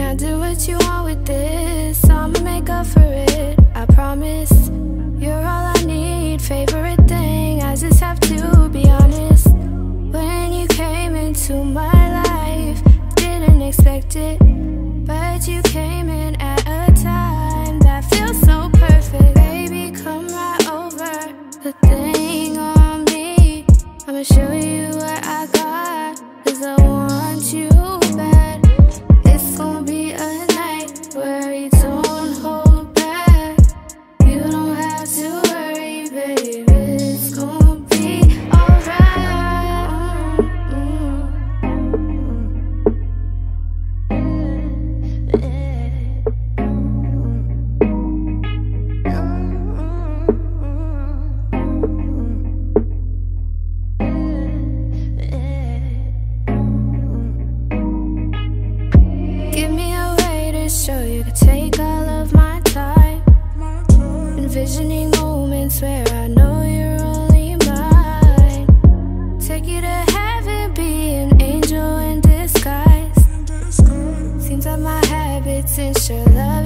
Now do what you want with this. I'ma make up for it, I promise to you to take all of my time. Envisioning moments where I know you're only mine. Take you to heaven, be an angel in disguise. Seems like my habits ensure love